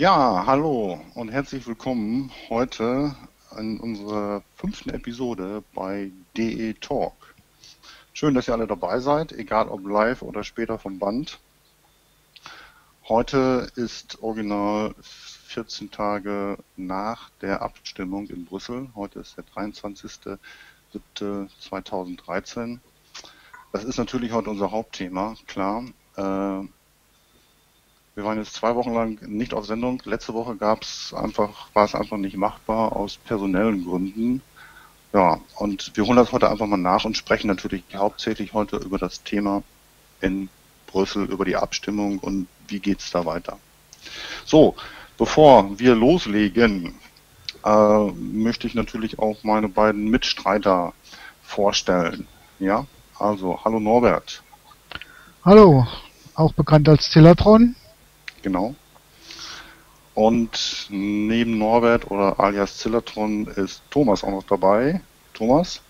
Ja, hallo und herzlich willkommen heute in unserer fünften Episode bei DE Talk. Schön, dass ihr alle dabei seid, egal ob live oder später vom Band. Heute ist original 14 Tage nach der Abstimmung in Brüssel. Heute ist der 23.07.2013. Das ist natürlich heute unser Hauptthema, klar. Äh, wir waren jetzt zwei Wochen lang nicht auf Sendung. Letzte Woche gab's einfach, war es einfach nicht machbar aus personellen Gründen. Ja, und wir holen das heute einfach mal nach und sprechen natürlich hauptsächlich heute über das Thema in Brüssel, über die Abstimmung und wie geht's da weiter. So, bevor wir loslegen, äh, möchte ich natürlich auch meine beiden Mitstreiter vorstellen. Ja, also hallo Norbert. Hallo, auch bekannt als Zillatron. Genau. Und neben Norbert oder alias Zillatron ist Thomas auch noch dabei. Thomas?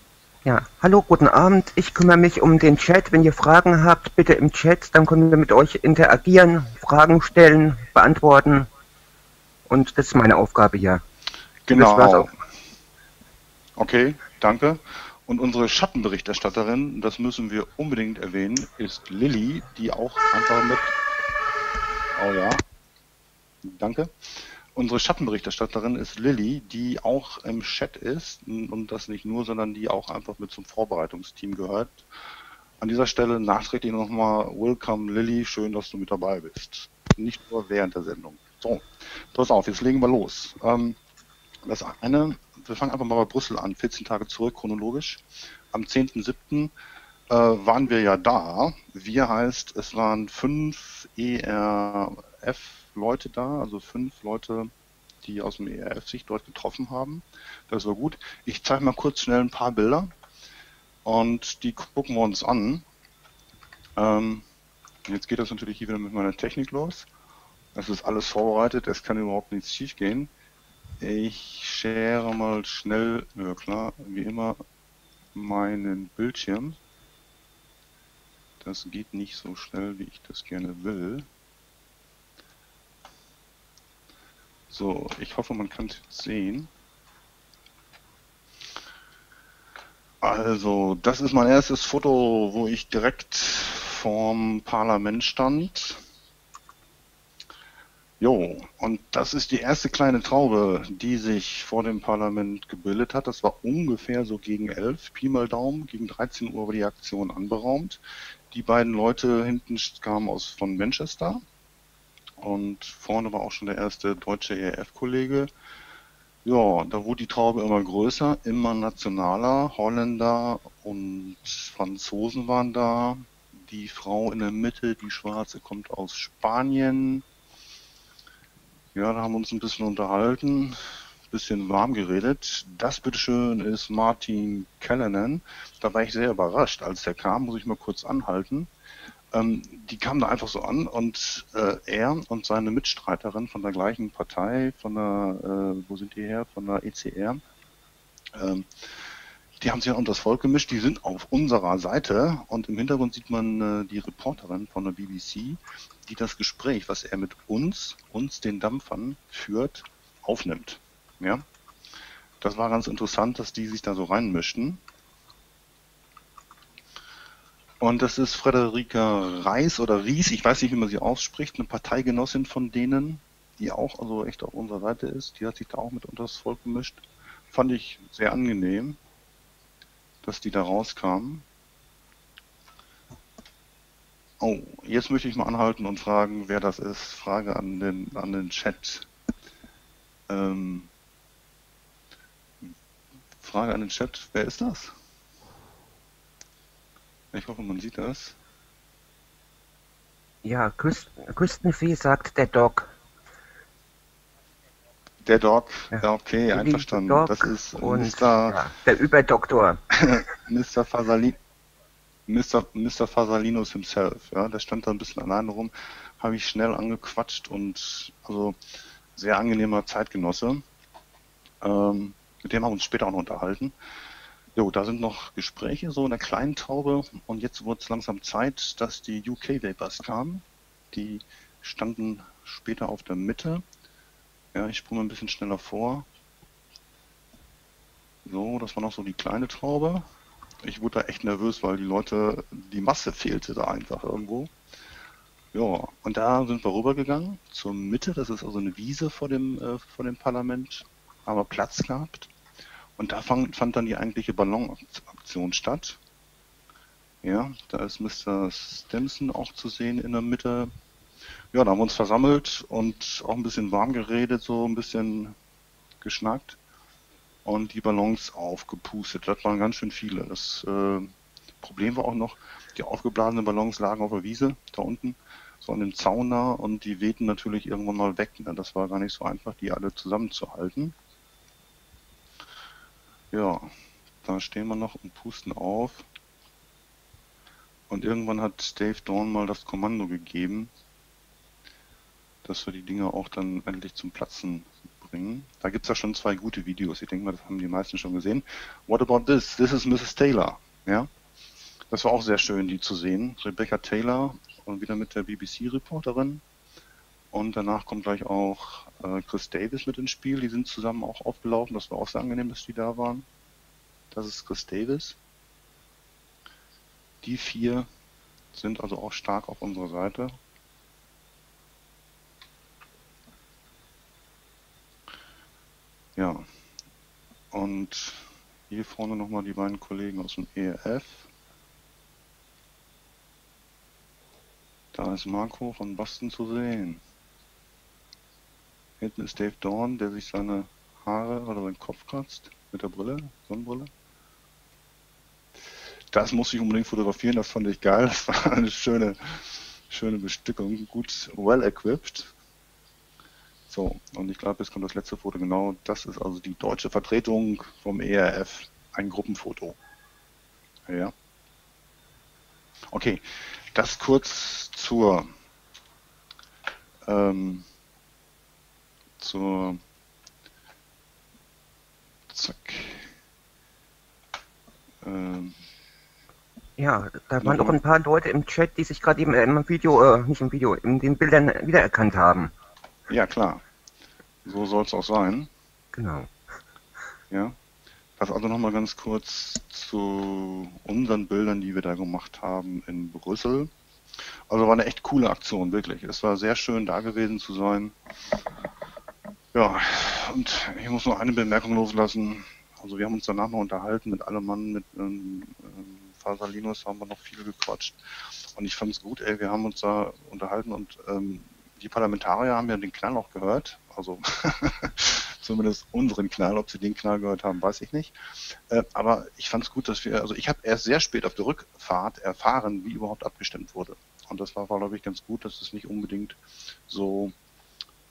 Ja, hallo, guten Abend. Ich kümmere mich um den Chat. Wenn ihr Fragen habt, bitte im Chat, dann können wir mit euch interagieren, Fragen stellen, beantworten. Und das ist meine Aufgabe hier. Genau. Okay, danke. Und unsere Schattenberichterstatterin, das müssen wir unbedingt erwähnen, ist Lilly, die auch einfach mit Oh ja. Danke. Unsere Schattenberichterstatterin ist Lilly, die auch im Chat ist und das nicht nur, sondern die auch einfach mit zum Vorbereitungsteam gehört. An dieser Stelle nachträglich nochmal Welcome Lilly, schön, dass du mit dabei bist. Nicht nur während der Sendung. So, pass auf, jetzt legen wir los. Ähm, das eine, wir fangen einfach mal bei Brüssel an, 14 Tage zurück chronologisch. Am 10.07 äh, waren wir ja da. Wir heißt, es waren fünf ERF-Leute da, also fünf Leute, die aus dem ERF sich dort getroffen haben. Das war gut. Ich zeige mal kurz schnell ein paar Bilder und die gucken wir uns an. Ähm, jetzt geht das natürlich hier wieder mit meiner Technik los. Es ist alles vorbereitet, es kann überhaupt nichts schief gehen. Ich share mal schnell, ja klar, wie immer, meinen Bildschirm. Das geht nicht so schnell, wie ich das gerne will. So, ich hoffe, man kann es jetzt sehen. Also, das ist mein erstes Foto, wo ich direkt vorm Parlament stand. Jo, und das ist die erste kleine Traube, die sich vor dem Parlament gebildet hat. Das war ungefähr so gegen 11, Pi mal Daumen, gegen 13 Uhr war die Aktion anberaumt. Die beiden Leute hinten kamen aus von Manchester und vorne war auch schon der erste deutsche ERF-Kollege. Ja, da wurde die Traube immer größer, immer nationaler. Holländer und Franzosen waren da. Die Frau in der Mitte, die Schwarze, kommt aus Spanien. Ja, da haben wir uns ein bisschen unterhalten bisschen warm geredet. Das bitteschön ist Martin Callanan. Da war ich sehr überrascht. Als der kam, muss ich mal kurz anhalten. Ähm, die kamen da einfach so an und äh, er und seine Mitstreiterin von der gleichen Partei, von der, äh, wo sind die her? Von der ECR. Ähm, die haben sich unter das Volk gemischt, die sind auf unserer Seite und im Hintergrund sieht man äh, die Reporterin von der BBC, die das Gespräch, was er mit uns, uns den Dampfern führt, aufnimmt. Ja. Das war ganz interessant, dass die sich da so reinmischten. Und das ist Frederika Reis oder Ries, ich weiß nicht, wie man sie ausspricht, eine Parteigenossin von denen, die auch also echt auf unserer Seite ist. Die hat sich da auch mit unter das Volk gemischt. Fand ich sehr angenehm, dass die da rauskamen. Oh, jetzt möchte ich mal anhalten und fragen, wer das ist. Frage an den, an den Chat. Ähm, Frage an den Chat, wer ist das? Ich hoffe, man sieht das. Ja, Küsten, Küstenvieh sagt der Dog. Der Dog, ja, okay, Die einverstanden. Dog das ist und, Mr. Ja, der Überdoktor. Mr. Fasali Mr. Mr. Fasalinos himself, ja, der stand da ein bisschen alleine rum, habe ich schnell angequatscht und also sehr angenehmer Zeitgenosse. Ähm, mit dem haben wir uns später auch noch unterhalten. Jo, da sind noch Gespräche so in der kleinen Taube und jetzt wurde es langsam Zeit, dass die UK Vapers kamen. Die standen später auf der Mitte Ja, ich springe ein bisschen schneller vor. So, das war noch so die kleine Traube. Ich wurde da echt nervös, weil die Leute, die Masse fehlte da einfach irgendwo. Ja, und da sind wir rübergegangen zur Mitte. Das ist also eine Wiese vor dem, äh, vor dem Parlament. Haben wir Platz gehabt. Und da fand, fand dann die eigentliche Ballonaktion statt. Ja, da ist Mr. Stimson auch zu sehen in der Mitte. Ja, da haben wir uns versammelt und auch ein bisschen warm geredet, so ein bisschen geschnackt und die Ballons aufgepustet. Das waren ganz schön viele. Das äh, Problem war auch noch, die aufgeblasenen Ballons lagen auf der Wiese da unten, so an dem Zaun nah und die wehten natürlich irgendwann mal weg. Ne? Das war gar nicht so einfach, die alle zusammenzuhalten. Ja, da stehen wir noch und pusten auf. Und irgendwann hat Dave Dawn mal das Kommando gegeben, dass wir die Dinger auch dann endlich zum Platzen bringen. Da gibt es ja schon zwei gute Videos. Ich denke mal, das haben die meisten schon gesehen. What about this? This is Mrs. Taylor. Ja, das war auch sehr schön, die zu sehen. Rebecca Taylor und wieder mit der BBC-Reporterin. Und danach kommt gleich auch äh, Chris Davis mit ins Spiel. Die sind zusammen auch aufgelaufen. Das war auch sehr angenehm, dass die da waren. Das ist Chris Davis. Die vier sind also auch stark auf unserer Seite. Ja, und hier vorne nochmal die beiden Kollegen aus dem ERF. Da ist Marco von Boston zu sehen. Hinten ist Dave Dorn, der sich seine Haare oder seinen Kopf kratzt mit der Brille, Sonnenbrille. Das muss ich unbedingt fotografieren, das fand ich geil. Das war eine schöne, schöne Bestückung, gut well equipped. So, und ich glaube, jetzt kommt das letzte Foto genau. Das ist also die deutsche Vertretung vom ERF. Ein Gruppenfoto. Ja. Okay, das kurz zur, ähm, zur, zack, ähm, ja, da waren auch ein paar Leute im Chat, die sich gerade eben äh, im Video, äh, nicht im Video, in den Bildern wiedererkannt haben. Ja, klar. So soll es auch sein. Genau. Ja. Das also nochmal ganz kurz zu unseren Bildern, die wir da gemacht haben in Brüssel. Also war eine echt coole Aktion, wirklich. Es war sehr schön, da gewesen zu sein. Ja, und ich muss noch eine Bemerkung loslassen. Also wir haben uns danach noch unterhalten mit allem Mann, mit ähm, ähm Fasalinus haben wir noch viel gequatscht. Und ich fand es gut, ey, wir haben uns da unterhalten und ähm, die Parlamentarier haben ja den Knall auch gehört. Also zumindest unseren Knall. Ob sie den Knall gehört haben, weiß ich nicht. Äh, aber ich fand es gut, dass wir, also ich habe erst sehr spät auf der Rückfahrt erfahren, wie überhaupt abgestimmt wurde. Und das war, glaube ich, ganz gut, dass es nicht unbedingt so, ähm,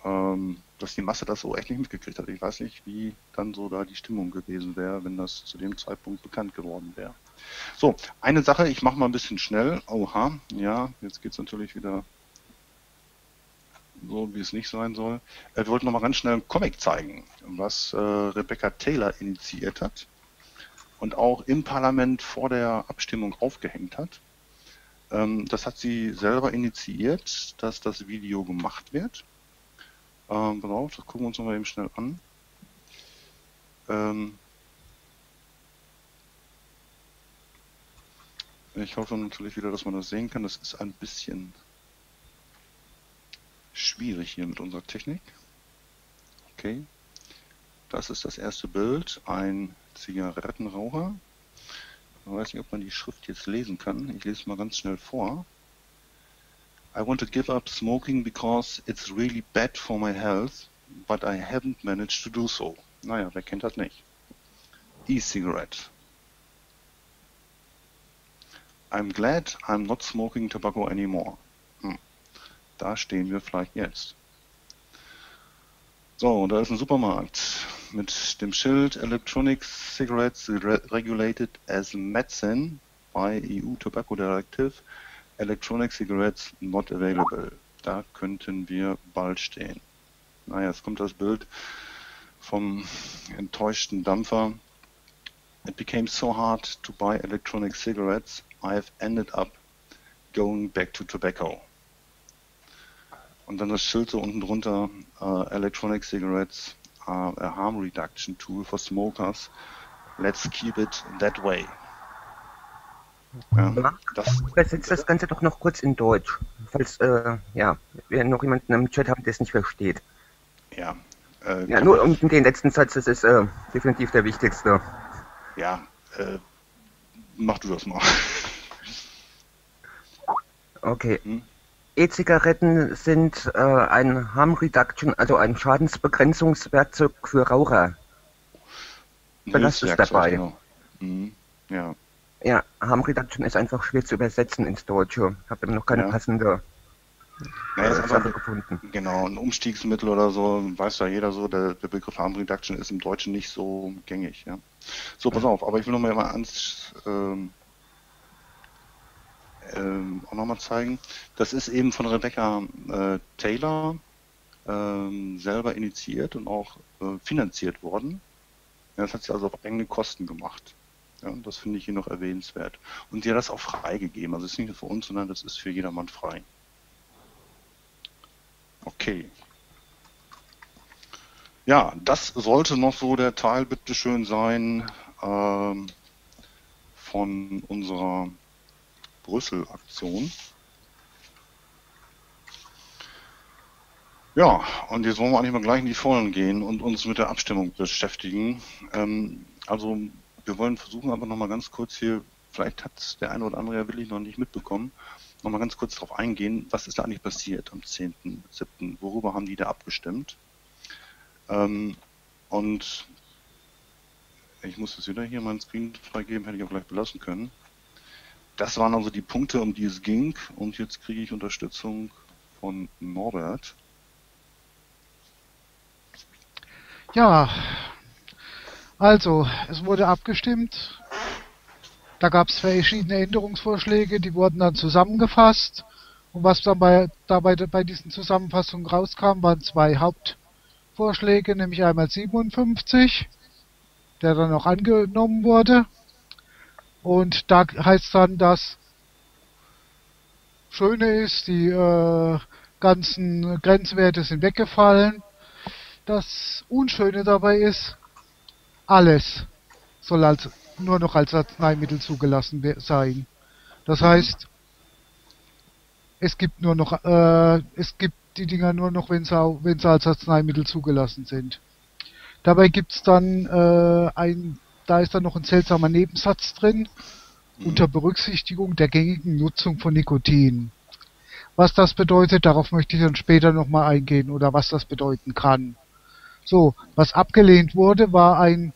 dass die Masse das so echt nicht mitgekriegt hat. Ich weiß nicht, wie dann so da die Stimmung gewesen wäre, wenn das zu dem Zeitpunkt bekannt geworden wäre. So, eine Sache, ich mache mal ein bisschen schnell. Oha, ja, jetzt geht es natürlich wieder so wie es nicht sein soll. Wir wollten noch mal ganz schnell einen Comic zeigen, was äh, Rebecca Taylor initiiert hat und auch im Parlament vor der Abstimmung aufgehängt hat. Ähm, das hat sie selber initiiert, dass das Video gemacht wird. Ähm, genau, das gucken wir uns noch mal eben schnell an. Ähm, ich hoffe natürlich wieder, dass man das sehen kann. Das ist ein bisschen schwierig hier mit unserer Technik. Okay, das ist das erste Bild, ein Zigarettenraucher. Ich weiß nicht, ob man die Schrift jetzt lesen kann. Ich lese mal ganz schnell vor. I want to give up smoking because it's really bad for my health, but I haven't managed to do so. Naja, wer kennt das nicht? E-cigarette. I'm glad I'm not smoking tobacco anymore. Da stehen wir vielleicht jetzt. So, da ist ein Supermarkt mit dem Schild Electronic Cigarettes regulated as medicine by EU Tobacco Directive. Electronic Cigarettes not available. Da könnten wir bald stehen. Naja, es kommt das Bild vom enttäuschten Dampfer. It became so hard to buy electronic cigarettes, I have ended up going back to tobacco. und dann das Schild so unten drunter, uh, Electronic Cigarettes are a harm reduction tool for smokers. Let's keep it that way. Ja, das Übersetzt das Ganze doch noch kurz in Deutsch, falls äh, ja, wir noch jemanden im Chat haben, der es nicht versteht. Ja. Äh, ja, nur um den letzten Satz, das ist äh, definitiv der wichtigste. Ja, äh, mach du das mal. Okay. Hm? E-Zigaretten sind äh, ein Harm Reduction, also ein Schadensbegrenzungswerkzeug für Raucher. Belasst es dabei. Genau. Mhm. Ja. Ja, Harm Reduction ist einfach schwer zu übersetzen ins Deutsche. Ich habe noch keine ja. passende ja, äh, Sache gefunden. Genau, ein Umstiegsmittel oder so, weiß ja jeder so, der, der Begriff Harm Reduction ist im Deutschen nicht so gängig. Ja. So, pass auf, aber ich will noch mal ans ähm, ähm, auch nochmal zeigen. Das ist eben von Rebecca äh, Taylor ähm, selber initiiert und auch äh, finanziert worden. Ja, das hat sie also auf eigene Kosten gemacht. Ja, das finde ich hier noch erwähnenswert. Und sie hat das auch freigegeben. Also es ist nicht nur für uns, sondern das ist für jedermann frei. Okay. Ja, das sollte noch so der Teil bitteschön sein ähm, von unserer Brüssel-Aktion. Ja, und jetzt wollen wir eigentlich mal gleich in die Vollen gehen und uns mit der Abstimmung beschäftigen. Ähm, also wir wollen versuchen aber nochmal ganz kurz hier, vielleicht hat der eine oder andere ja wirklich noch nicht mitbekommen, nochmal ganz kurz darauf eingehen, was ist da eigentlich passiert am 10.7., worüber haben die da abgestimmt? Ähm, und ich muss jetzt wieder hier meinen Screen freigeben, hätte ich auch gleich belassen können. Das waren also die Punkte, um die es ging. Und jetzt kriege ich Unterstützung von Norbert. Ja, also, es wurde abgestimmt. Da gab es verschiedene Änderungsvorschläge, die wurden dann zusammengefasst. Und was dann bei, dabei bei diesen Zusammenfassungen rauskam, waren zwei Hauptvorschläge, nämlich einmal 57, der dann auch angenommen wurde. Und da heißt dann, dass Schöne ist, die äh, ganzen Grenzwerte sind weggefallen. Das Unschöne dabei ist, alles soll als, nur noch als Arzneimittel zugelassen sein. Das heißt, es gibt nur noch, äh, es gibt die Dinger nur noch, wenn sie, wenn sie als Arzneimittel zugelassen sind. Dabei gibt's dann äh, ein da ist dann noch ein seltsamer Nebensatz drin, mhm. unter Berücksichtigung der gängigen Nutzung von Nikotin. Was das bedeutet, darauf möchte ich dann später nochmal eingehen oder was das bedeuten kann. So, was abgelehnt wurde, war ein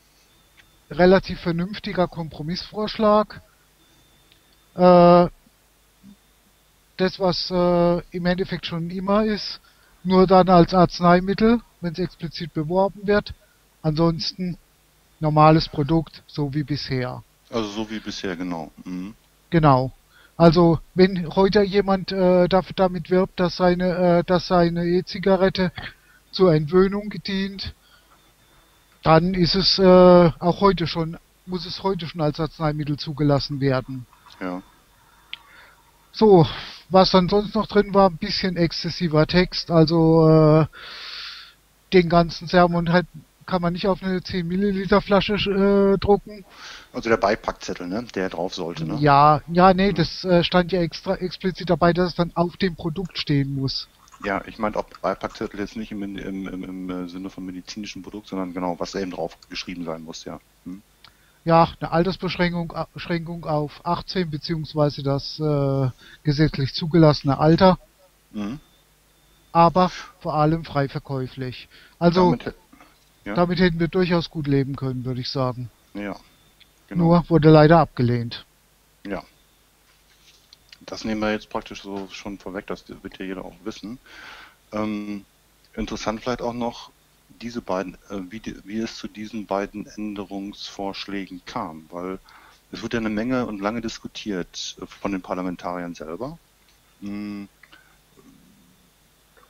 relativ vernünftiger Kompromissvorschlag. Äh, das, was äh, im Endeffekt schon immer ist, nur dann als Arzneimittel, wenn es explizit beworben wird. Ansonsten normales Produkt, so wie bisher. Also so wie bisher, genau. Mhm. Genau. Also wenn heute jemand äh, damit wirbt, dass seine, äh, dass seine E-Zigarette zur Entwöhnung dient, dann ist es äh, auch heute schon, muss es heute schon als Arzneimittel zugelassen werden. Ja. So, was dann sonst noch drin war, ein bisschen exzessiver Text, also äh, den ganzen Sermon halt kann man nicht auf eine 10 Milliliter Flasche äh, drucken. Also der Beipackzettel, ne? Der drauf sollte, ne? Ja, ja, nee, das äh, stand ja extra explizit dabei, dass es dann auf dem Produkt stehen muss. Ja, ich meine, ob Beipackzettel jetzt nicht im, im, im, im äh, Sinne von medizinischen Produkt, sondern genau, was eben drauf geschrieben sein muss, ja. Hm? Ja, eine Altersbeschränkung Beschränkung auf 18 beziehungsweise das äh, gesetzlich zugelassene Alter. Mhm. Aber vor allem frei verkäuflich. Also Damit ja. Damit hätten wir durchaus gut leben können, würde ich sagen. Ja. Genau. Nur wurde leider abgelehnt. Ja. Das nehmen wir jetzt praktisch so schon vorweg, das wird ja jeder auch wissen. Ähm, interessant vielleicht auch noch, diese beiden, äh, wie, die, wie es zu diesen beiden Änderungsvorschlägen kam, weil es wurde ja eine Menge und lange diskutiert von den Parlamentariern selber. Hm,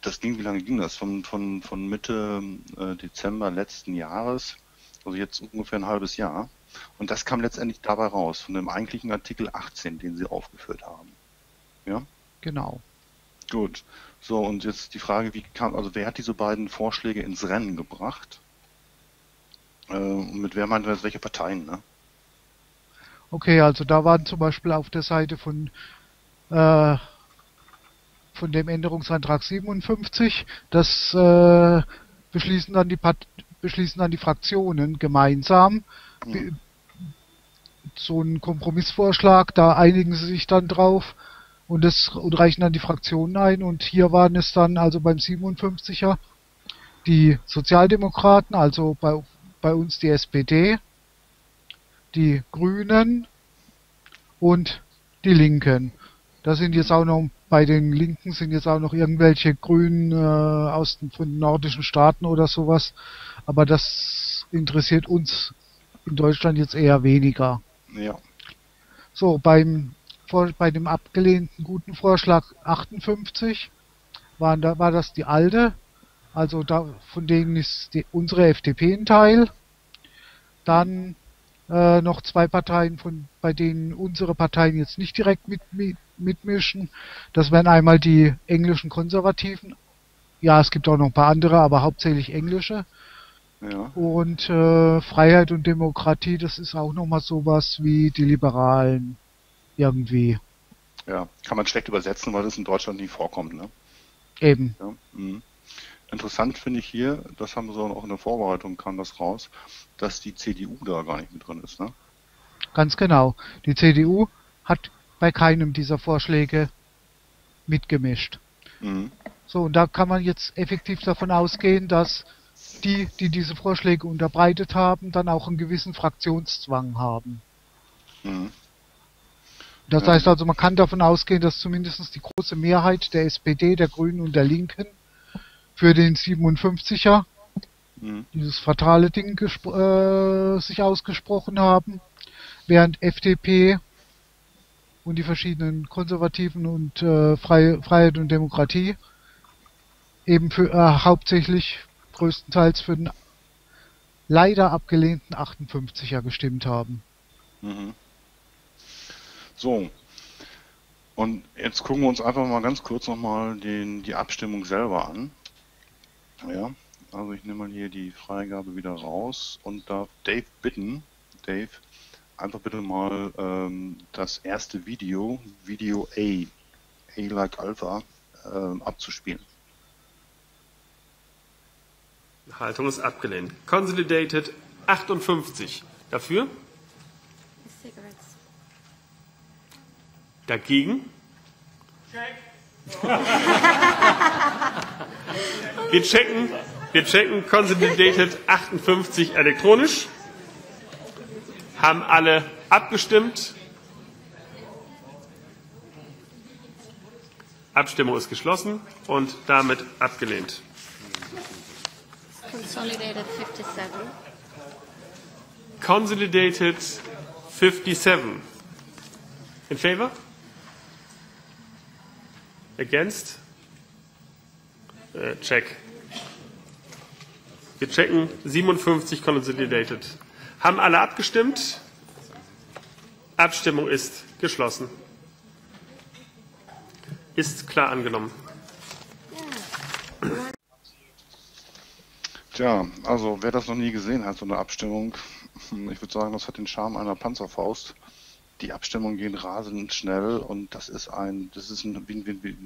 das ging, wie lange ging das? Von, von, von Mitte äh, Dezember letzten Jahres, also jetzt ungefähr ein halbes Jahr. Und das kam letztendlich dabei raus, von dem eigentlichen Artikel 18, den Sie aufgeführt haben. Ja? Genau. Gut. So, und jetzt die Frage, wie kam, also wer hat diese beiden Vorschläge ins Rennen gebracht? Äh, und mit wer meint jetzt welche Parteien, ne? Okay, also da waren zum Beispiel auf der Seite von, äh, von dem Änderungsantrag 57, das äh, beschließen dann die Part beschließen dann die Fraktionen gemeinsam. Mhm. So ein Kompromissvorschlag, da einigen sie sich dann drauf und das und reichen dann die Fraktionen ein und hier waren es dann also beim 57er die Sozialdemokraten, also bei, bei uns die SPD, die Grünen und die Linken. Da sind jetzt auch noch bei den Linken sind jetzt auch noch irgendwelche Grünen äh, aus den, von den nordischen Staaten oder sowas, aber das interessiert uns in Deutschland jetzt eher weniger. Ja. So, beim vor, bei dem abgelehnten guten Vorschlag 58 waren da, war das die ALDE, also da, von denen ist die, unsere FDP ein Teil. Dann äh, noch zwei Parteien, von, bei denen unsere Parteien jetzt nicht direkt mit, mit, mitmischen. Das wären einmal die englischen Konservativen. Ja, es gibt auch noch ein paar andere, aber hauptsächlich englische. Ja. Und äh, Freiheit und Demokratie, das ist auch nochmal sowas wie die Liberalen irgendwie. Ja, kann man schlecht übersetzen, weil das in Deutschland nie vorkommt, ne? Eben. Ja. Mhm. Interessant finde ich hier, das haben wir so auch in der Vorbereitung kam das raus, dass die CDU da gar nicht mit drin ist, ne? Ganz genau. Die CDU hat bei keinem dieser Vorschläge mitgemischt. Mhm. So, und da kann man jetzt effektiv davon ausgehen, dass die, die diese Vorschläge unterbreitet haben, dann auch einen gewissen Fraktionszwang haben. Mhm. Das heißt also, man kann davon ausgehen, dass zumindest die große Mehrheit der SPD, der Grünen und der Linken für den 57er, Mhm. dieses fatale Ding, äh, sich ausgesprochen haben, während FDP und die verschiedenen Konservativen und äh, Freie, Freiheit und Demokratie eben für äh, hauptsächlich größtenteils für den leider abgelehnten 58er gestimmt haben. Mhm. So. Und jetzt gucken wir uns einfach mal ganz kurz nochmal die Abstimmung selber an. Ja, also ich nehme mal hier die Freigabe wieder raus und darf Dave bitten, Dave, einfach bitte mal ähm, das erste Video, Video A, A like Alpha, ähm, abzuspielen. Haltung ist abgelehnt. Consolidated 58. Dafür? Cigarettes. Dagegen? Wir checken, wir checken Consolidated 58 elektronisch. Haben alle abgestimmt. Abstimmung ist geschlossen und damit abgelehnt. Consolidated 57. Consolidated 57. In favor? Against? Äh, check. Wir checken 57 Consolidated. Haben alle abgestimmt? Abstimmung ist geschlossen. Ist klar angenommen. Tja, also wer das noch nie gesehen hat, so eine Abstimmung, ich würde sagen, das hat den Charme einer Panzerfaust. Die Abstimmungen gehen rasend schnell und das ist ein, das ist ein, wie, wie, wie,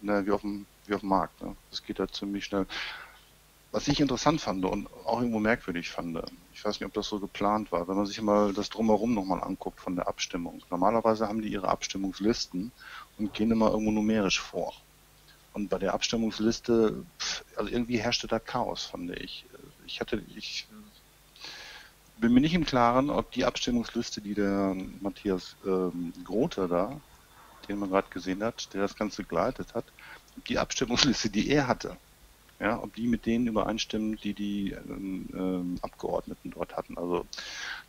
ne, wie, auf, dem, wie auf dem Markt. Ne? Das geht da ziemlich schnell. Was ich interessant fand und auch irgendwo merkwürdig fand, ich weiß nicht, ob das so geplant war, wenn man sich mal das Drumherum nochmal anguckt von der Abstimmung. Normalerweise haben die ihre Abstimmungslisten und gehen immer irgendwo numerisch vor. Und bei der Abstimmungsliste, also irgendwie herrschte da Chaos, fand ich. Ich hatte, ich bin mir nicht im Klaren, ob die Abstimmungsliste, die der Matthias ähm, Grote da, den man gerade gesehen hat, der das Ganze geleitet hat, die Abstimmungsliste, die er hatte, ja, ob die mit denen übereinstimmen, die die ähm, ähm, Abgeordneten dort hatten. Also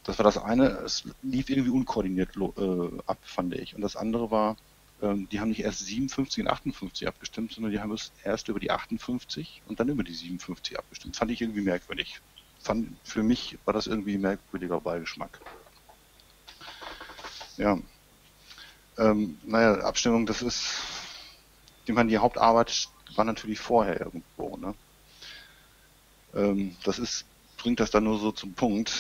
das war das eine, es lief irgendwie unkoordiniert äh, ab, fand ich. Und das andere war, ähm, die haben nicht erst 57 und 58 abgestimmt, sondern die haben es erst über die 58 und dann über die 57 abgestimmt. Fand ich irgendwie merkwürdig. Fand, für mich war das irgendwie merkwürdiger Beigeschmack. Ja. Ähm, naja, Abstimmung, das ist, ich meine, die Hauptarbeit war natürlich vorher irgendwo. Ne? Ähm, das ist, bringt das dann nur so zum Punkt.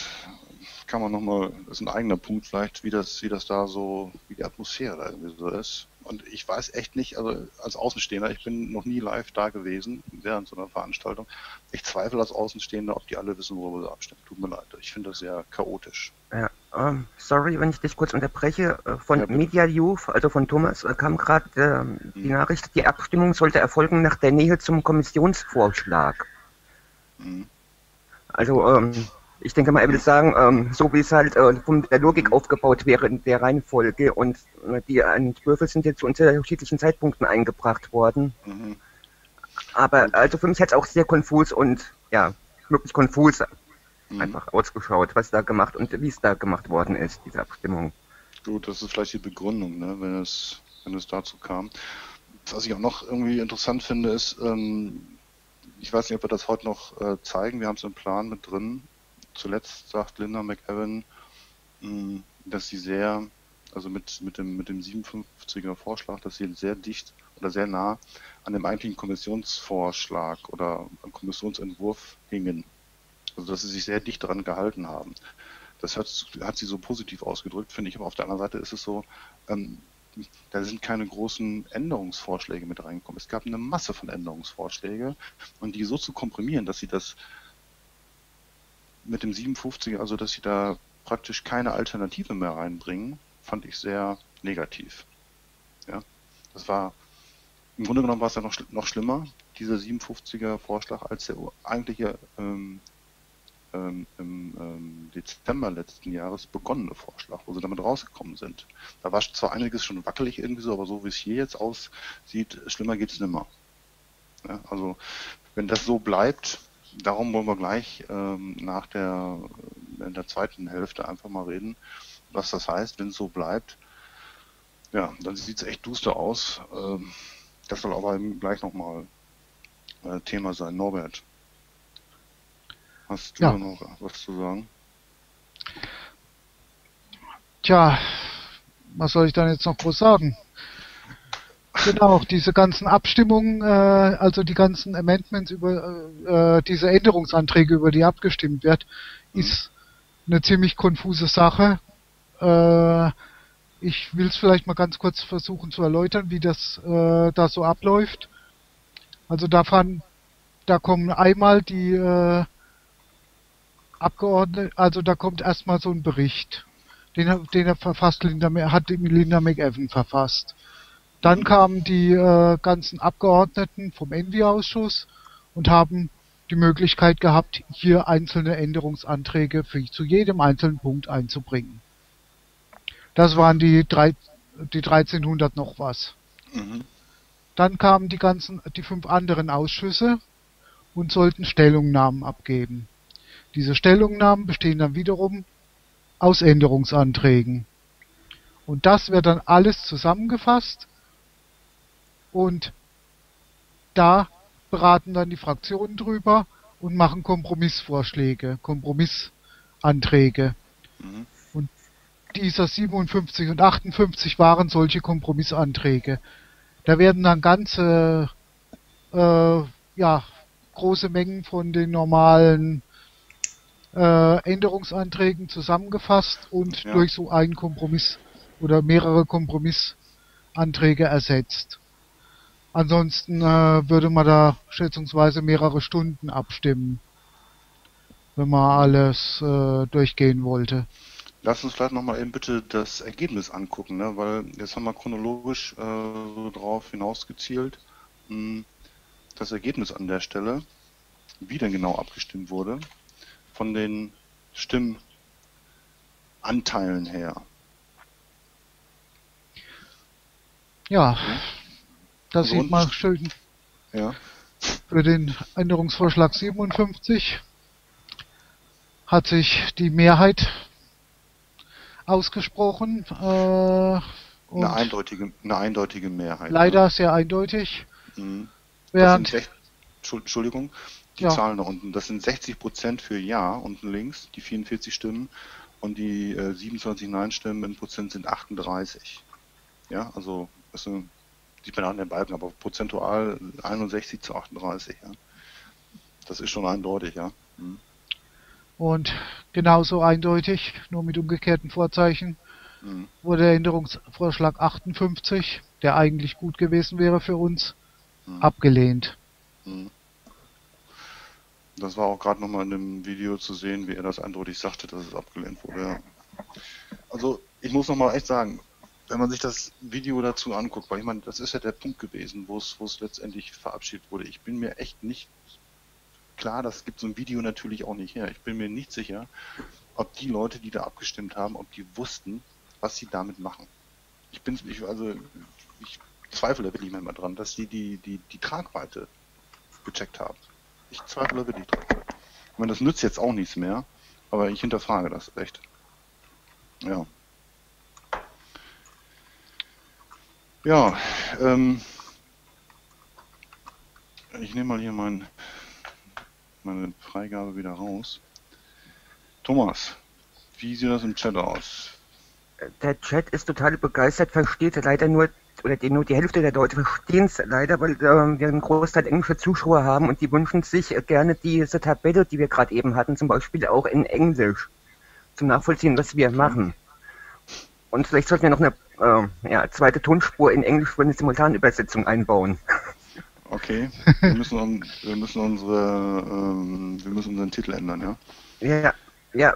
Kann man nochmal, das ist ein eigener Punkt vielleicht, wie das, wie das da so, wie die Atmosphäre da irgendwie so ist. Und ich weiß echt nicht, also als Außenstehender, ich bin noch nie live da gewesen während so einer Veranstaltung. Ich zweifle als Außenstehender, ob die alle wissen, worüber sie abstimmen. Tut mir leid. Ich finde das sehr chaotisch. Ja, ähm, sorry, wenn ich dich kurz unterbreche. Äh, Von Ja. Media Youth, also von Thomas, äh, kam gerade ähm, die Mhm. Nachricht, die Abstimmung sollte erfolgen nach der Nähe zum Kommissionsvorschlag. Mhm. Also, ähm, ich denke mal, er will sagen, ähm, so wie es halt äh, von der Logik aufgebaut wäre in der Reihenfolge und äh, die Entwürfe sind jetzt zu unterschiedlichen Zeitpunkten eingebracht worden. Mhm. Aber also für mich hat es auch sehr konfus und ja, wirklich konfus Mhm. einfach ausgeschaut, was da gemacht und wie es da gemacht worden ist, diese Abstimmung. Gut, das ist vielleicht die Begründung, ne, wenn es, wenn es dazu kam. Was ich auch noch irgendwie interessant finde, ist, ähm, ich weiß nicht, ob wir das heute noch äh, zeigen, wir haben es im Plan mit drin. Zuletzt sagt Linda McEwan, mh, dass sie sehr, also mit, mit dem, mit dem 57er Vorschlag, dass sie sehr dicht oder sehr nah an dem eigentlichen Kommissionsvorschlag oder Kommissionsentwurf hingen. Also dass sie sich sehr dicht daran gehalten haben. Das hat, hat sie so positiv ausgedrückt, finde ich. Aber auf der anderen Seite ist es so, ähm, da sind keine großen Änderungsvorschläge mit reingekommen. Es gab eine Masse von Änderungsvorschläge und die so zu komprimieren, dass sie das mit dem 57er, also dass sie da praktisch keine Alternative mehr reinbringen, fand ich sehr negativ. Ja, das war im Grunde genommen war es ja noch, noch schlimmer, dieser 57er Vorschlag, als der eigentliche ähm, ähm, im ähm, Dezember letzten Jahres begonnene Vorschlag, wo sie damit rausgekommen sind. Da war zwar einiges schon wackelig irgendwie so, aber so wie es hier jetzt aussieht, schlimmer geht's nimmer. Ja, also wenn das so bleibt, darum wollen wir gleich ähm, nach der in der zweiten Hälfte einfach mal reden, was das heißt, wenn es so bleibt. Ja, dann sieht's echt duster aus. Ähm, das soll aber gleich nochmal äh, Thema sein. Norbert, hast du Ja. noch was zu sagen? Tja, was soll ich dann jetzt noch groß sagen? Genau, diese ganzen Abstimmungen, äh, also die ganzen Amendments über äh, äh, diese Änderungsanträge, über die abgestimmt wird, ist eine ziemlich konfuse Sache. Äh, ich will es vielleicht mal ganz kurz versuchen zu erläutern, wie das äh, da so abläuft. Also da fahren, da kommen einmal die äh, Abgeordnete, also da kommt erstmal so ein Bericht. Den, hat- den er verfasst Linda, hat Linda McEwan verfasst. Dann kamen die äh, ganzen Abgeordneten vom Envy-Ausschuss und haben die Möglichkeit gehabt, hier einzelne Änderungsanträge für, zu jedem einzelnen Punkt einzubringen. Das waren die, drei, die 1300 noch was. Mhm. Dann kamen die ganzen, die fünf anderen Ausschüsse und sollten Stellungnahmen abgeben. Diese Stellungnahmen bestehen dann wiederum aus Änderungsanträgen. Und das wird dann alles zusammengefasst und da beraten dann die Fraktionen drüber und machen Kompromissvorschläge, Kompromissanträge. Mhm. Und dieser 57 und 58 waren solche Kompromissanträge. Da werden dann ganze, äh, ja, große Mengen von den normalen äh, Änderungsanträgen zusammengefasst und Ja. durch so einen Kompromiss oder mehrere Kompromissanträge ersetzt. Ansonsten äh, würde man da schätzungsweise mehrere Stunden abstimmen, wenn man alles äh, durchgehen wollte. Lass uns vielleicht nochmal eben bitte das Ergebnis angucken, ne? weil jetzt haben wir chronologisch äh, so drauf hinausgezielt. Mh, Das Ergebnis an der Stelle, wie denn genau abgestimmt wurde, von den Stimmanteilen her. Ja, Also sieht und- man schön Ja, für den Änderungsvorschlag 57 hat sich die Mehrheit ausgesprochen äh, eine eindeutige, eine eindeutige Mehrheit. leider sehr eindeutig. Ne? Mhm. Das sind Während Entschuldigung, die Ja. Zahlen da unten. Das sind 60 Prozent für Ja unten links, die 44 Stimmen. Und die äh, 27 Nein-Stimmen in Prozent sind 38. Ja, also das ist eine sieht man an den Balken, aber prozentual 61 zu 38. Ja. Das ist schon eindeutig, ja. Mhm. Und genauso eindeutig, nur mit umgekehrten Vorzeichen, Mhm. wurde der Änderungsvorschlag 58, der eigentlich gut gewesen wäre für uns, Mhm. abgelehnt. Mhm. Das war auch gerade nochmal in dem Video zu sehen, wie er das eindeutig sagte, dass es abgelehnt wurde. Ja. Also ich muss nochmal echt sagen, wenn man sich das Video dazu anguckt, weil ich meine, das ist ja der Punkt gewesen, wo es, wo es letztendlich verabschiedet wurde. Ich bin mir echt nicht klar, das gibt so ein Video natürlich auch nicht her. Ich bin mir nicht sicher, ob die Leute, die da abgestimmt haben, ob die wussten, was sie damit machen. Ich bin, ich, also ich zweifle da wirklich manchmal dran, dass die die, die, die Tragweite gecheckt haben. Ich zweifle da wirklich dran. Ich meine, das nützt jetzt auch nichts mehr, aber ich hinterfrage das echt. Ja. Ja, ähm, ich nehme mal hier mein, meine Freigabe wieder raus. Thomas, wie sieht das im Chat aus? Der Chat ist total begeistert, versteht leider nur, oder die, nur die Hälfte der Leute verstehen es leider, weil äh, wir einen Großteil englische Zuschauer haben und die wünschen sich äh, gerne diese Tabelle, die wir gerade eben hatten, zum Beispiel auch in Englisch, zum Nachvollziehen, was wir machen. Und vielleicht sollten wir noch eine äh, ja, zweite Tonspur in Englisch für eine Simultanübersetzung einbauen. Okay, wir müssen, un- wir müssen unsere, ähm, wir müssen unseren Titel ändern, ja? Ja, ja,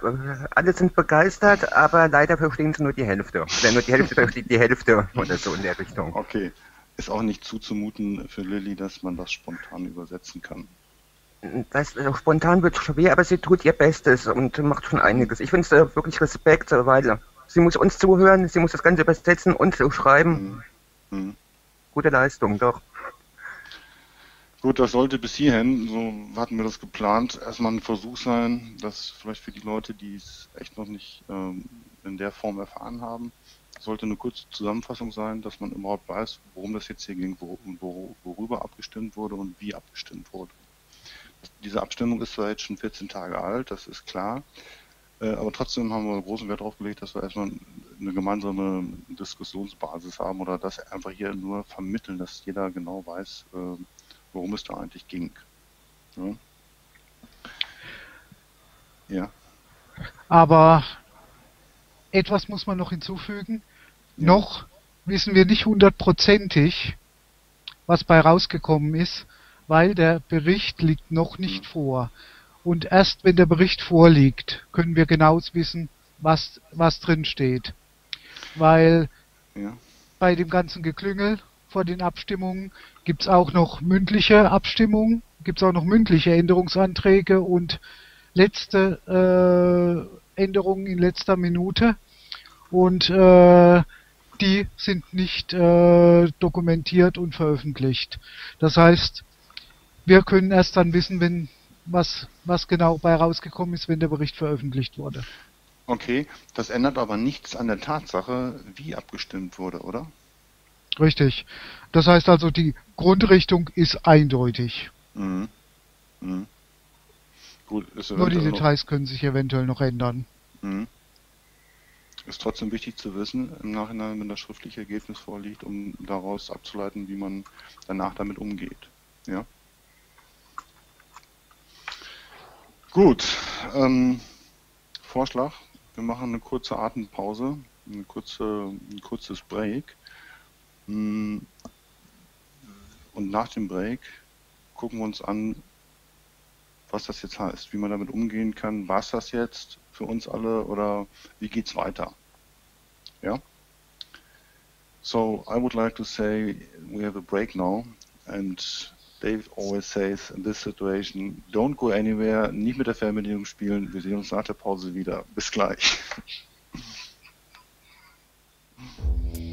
alle sind begeistert, aber leider verstehen sie nur die Hälfte. Oder nur die Hälfte versteht die Hälfte oder so in der Richtung. Okay. Ist auch nicht zuzumuten für Lilly, dass man das spontan übersetzen kann. Das äh, spontan wird schwer, aber sie tut ihr Bestes und macht schon einiges. Ich finde es äh, wirklich Respekt, weil sie muss uns zuhören, sie muss das Ganze übersetzen und so schreiben. Mhm. Mhm. Gute Leistung, doch. Gut, das sollte bis hierhin, so hatten wir das geplant, erstmal ein Versuch sein, dass vielleicht für die Leute, die es echt noch nicht ähm, in der Form erfahren haben, sollte eine kurze Zusammenfassung sein, dass man überhaupt weiß, worum das jetzt hier ging, wor wor worüber abgestimmt wurde und wie abgestimmt wurde. Diese Abstimmung ist zwar jetzt schon 14 Tage alt, das ist klar, aber trotzdem haben wir großen Wert darauf gelegt, dass wir erstmal eine gemeinsame Diskussionsbasis haben oder dass einfach hier nur vermitteln, dass jeder genau weiß, äh, worum es da eigentlich ging. Ja. ja. Aber etwas muss man noch hinzufügen. Ja. Noch wissen wir nicht hundertprozentig, was bei rausgekommen ist, weil der Bericht liegt noch nicht Mhm. vor. Und erst wenn der Bericht vorliegt, können wir genau wissen, was, was drin steht. Weil Ja. bei dem ganzen Geklüngel vor den Abstimmungen gibt's auch noch mündliche Abstimmungen, gibt's auch noch mündliche Änderungsanträge und letzte äh, Änderungen in letzter Minute. Und äh, die sind nicht äh, dokumentiert und veröffentlicht. Das heißt, wir können erst dann wissen, wenn was, was genau bei rausgekommen ist, wenn der Bericht veröffentlicht wurde. Okay, das ändert aber nichts an der Tatsache, wie abgestimmt wurde, oder? Richtig. Das heißt also, die Grundrichtung ist eindeutig. Mhm. Mhm. Gut, ist Nur die Details können sich eventuell noch ändern. Mhm. Ist trotzdem wichtig zu wissen, im Nachhinein, wenn das schriftliche Ergebnis vorliegt, um daraus abzuleiten, wie man danach damit umgeht. Ja. Gut. Ähm, Vorschlag. Wir machen eine kurze Atempause, eine kurze, ein kurzes Break. Mm, Und nach dem Break gucken wir uns an, was das jetzt heißt, wie man damit umgehen kann. War es das jetzt für uns alle oder wie geht's weiter? Ja? So I would like to say we have a break now and Dave always says in this situation, don't go anywhere, nicht mit der Fernbedienung spielen, wir sehen uns nach der Pause wieder. Bis gleich.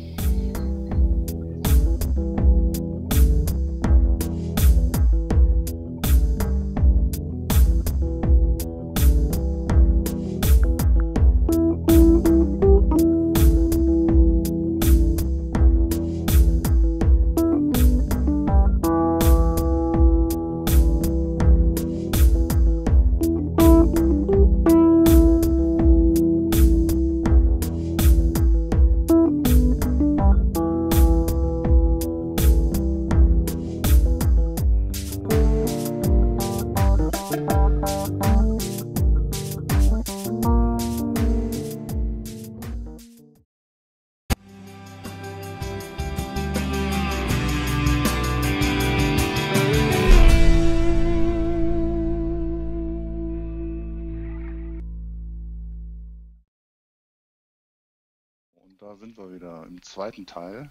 sind wir wieder im zweiten Teil.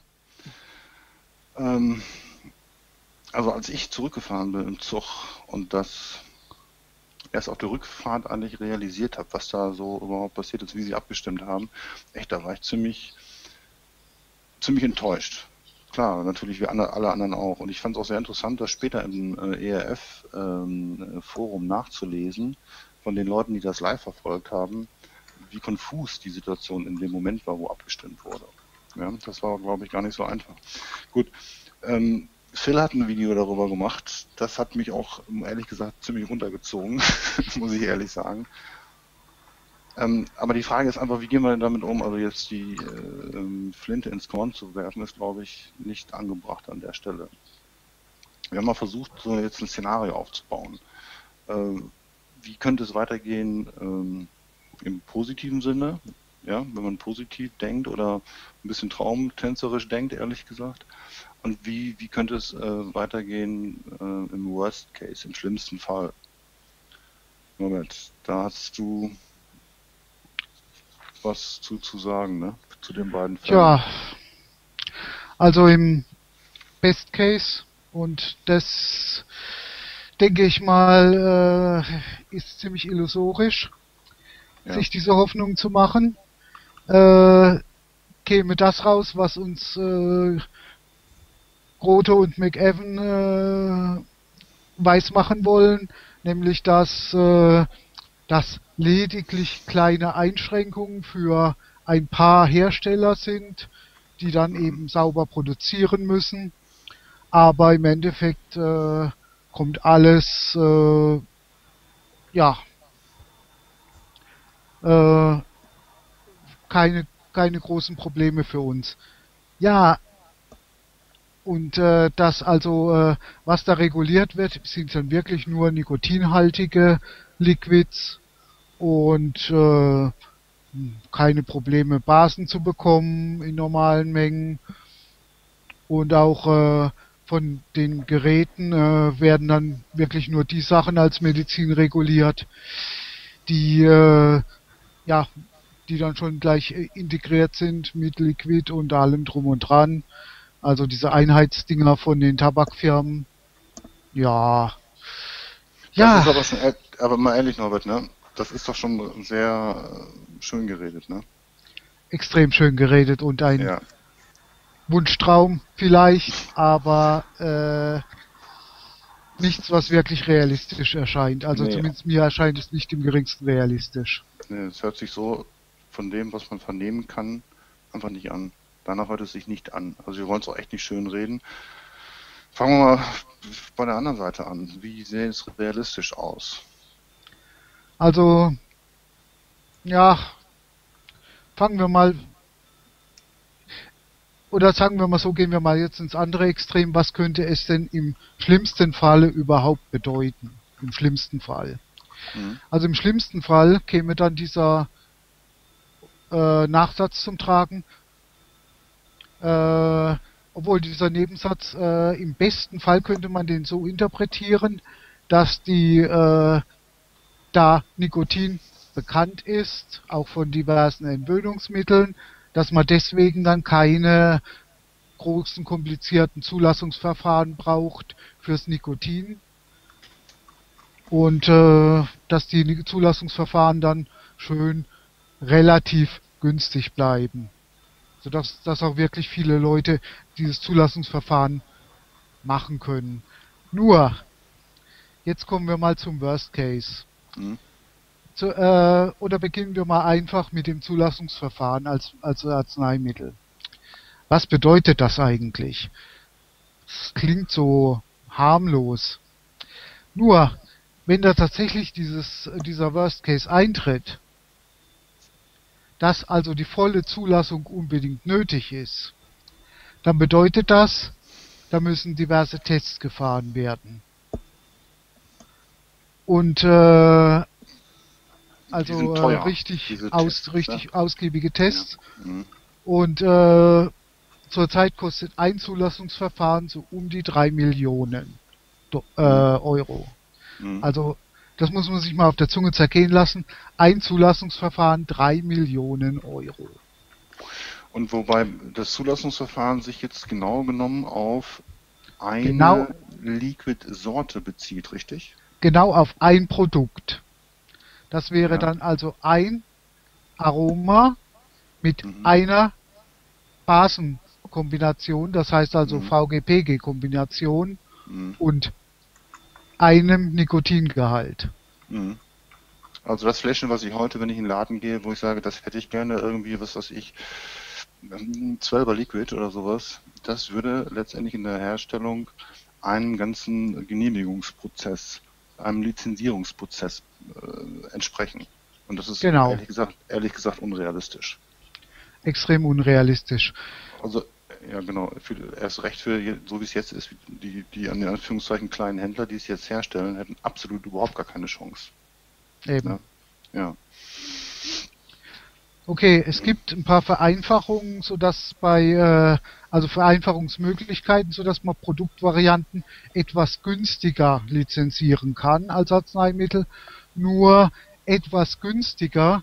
Ähm, also als ich zurückgefahren bin im Zug und das erst auf der Rückfahrt eigentlich realisiert habe, was da so überhaupt passiert ist, wie sie abgestimmt haben, echt, da war ich ziemlich, ziemlich enttäuscht. Klar, natürlich wie alle, anderen auch. Und ich fand es auch sehr interessant, das später im äh, ERF-Forum ähm, nachzulesen, von den Leuten, die das live verfolgt haben, wie konfus die Situation in dem Moment war, wo abgestimmt wurde. Ja, das war, glaube ich, gar nicht so einfach. Gut, ähm, Phil hat ein Video darüber gemacht. Das hat mich auch, ehrlich gesagt, ziemlich runtergezogen, muss ich ehrlich sagen. Ähm, aber die Frage ist einfach, wie gehen wir denn damit um? Also jetzt die äh, ähm, Flinte ins Korn zu werfen, ist, glaube ich, nicht angebracht an der Stelle. Wir haben mal versucht, so jetzt ein Szenario aufzubauen. Äh, wie könnte es weitergehen ähm, im positiven Sinne? Ja, wenn man positiv denkt oder ein bisschen traumtänzerisch denkt, ehrlich gesagt. Und wie, wie könnte es äh, weitergehen äh, im Worst Case, im schlimmsten Fall? Norbert, da hast du was zu, zu sagen, ne? Zu den beiden Fällen. Ja, also im Best Case und das denke ich mal äh, ist ziemlich illusorisch, ja. sich diese Hoffnung zu machen. Äh, käme das raus, was uns äh, Grote und McEwan äh, weismachen wollen, nämlich dass, äh, dass lediglich kleine Einschränkungen für ein paar Hersteller sind, die dann eben sauber produzieren müssen. Aber im Endeffekt äh, kommt alles, äh, ja, äh, keine, keine großen Probleme für uns. Ja, und äh, das also, äh, was da reguliert wird, sind dann wirklich nur nikotinhaltige Liquids und äh, keine Probleme, Basen zu bekommen in normalen Mengen. Und auch äh, von den Geräten äh, werden dann wirklich nur die Sachen als Medizin reguliert, die äh, ja, die dann schon gleich äh, integriert sind mit Liquid und allem drum und dran. Also diese Einheitsdinger von den Tabakfirmen. Ja. Ja. Das ist aber schon, aber mal ehrlich, Norbert, ne? Das ist doch schon sehr äh, schön geredet, ne? Extrem schön geredet und ein ja. Wunschtraum vielleicht, aber äh, nichts, was wirklich realistisch erscheint. Also nee. zumindest mir erscheint es nicht im geringsten realistisch. Nee, es hört sich so von dem, was man vernehmen kann, einfach nicht an. Danach hört es sich nicht an. Also wir wollen es auch echt nicht schön reden. Fangen wir mal bei der anderen Seite an. Wie sieht es realistisch aus? Also, ja, fangen wir mal, oder sagen wir mal so, gehen wir mal jetzt ins andere Extrem. Was könnte es denn im schlimmsten Falle überhaupt bedeuten? Im schlimmsten Fall. Mhm. Also im schlimmsten Fall käme dann dieser äh, Nachsatz zum Tragen, äh, obwohl dieser Nebensatz äh, im besten Fall könnte man den so interpretieren, dass die äh, da Nikotin bekannt ist, auch von diversen Entwöhnungsmitteln, dass man deswegen dann keine großen komplizierten Zulassungsverfahren braucht fürs Nikotin und äh, dass die Zulassungsverfahren dann schön relativ günstig bleiben sodass dass auch wirklich viele Leute dieses Zulassungsverfahren machen können. Nur, jetzt kommen wir mal zum Worst Case. Mhm. Zu, äh, oder beginnen wir mal einfach mit dem Zulassungsverfahren als, als Arzneimittel. Was bedeutet das eigentlich? Das klingt so harmlos. Nur, wenn da tatsächlich dieses, dieser Worst Case eintritt, dass also die volle Zulassung unbedingt nötig ist, dann bedeutet das, da müssen diverse Tests gefahren werden. Und äh, also äh, richtig, aus, Tests, richtig ja? ausgiebige Tests. Ja. Mhm. Und äh, zurzeit kostet ein Zulassungsverfahren so um die drei Millionen Do äh, mhm. Euro. Mhm. Also das muss man sich mal auf der Zunge zergehen lassen. Ein Zulassungsverfahren, drei Millionen Euro. Und wobei das Zulassungsverfahren sich jetzt genau genommen auf eine Genau. Liquid-Sorte bezieht, richtig? Genau auf ein Produkt. Das wäre Ja. dann also ein Aroma mit Mhm. einer Basenkombination, das heißt also Mhm. VG-PG-Kombination Mhm. und einem Nikotingehalt. Mhm. Also das Fläschchen, was ich heute, wenn ich in den Laden gehe, wo ich sage, das hätte ich gerne irgendwie, was weiß ich, ein 12er Liquid oder sowas, das würde letztendlich in der Herstellung einem ganzen Genehmigungsprozess, einem Lizenzierungsprozess äh, entsprechen. Und das ist Genau. ehrlich gesagt, ehrlich gesagt unrealistisch. Extrem unrealistisch. Also ja genau, für, erst recht für so wie es jetzt ist, die, die an den Anführungszeichen kleinen Händler, die es jetzt herstellen, hätten absolut überhaupt gar keine Chance. Eben. Ja. Ja. Okay, es gibt ein paar Vereinfachungen, sodass bei, äh, also Vereinfachungsmöglichkeiten, sodass man Produktvarianten etwas günstiger lizenzieren kann als Arzneimittel. Nur etwas günstiger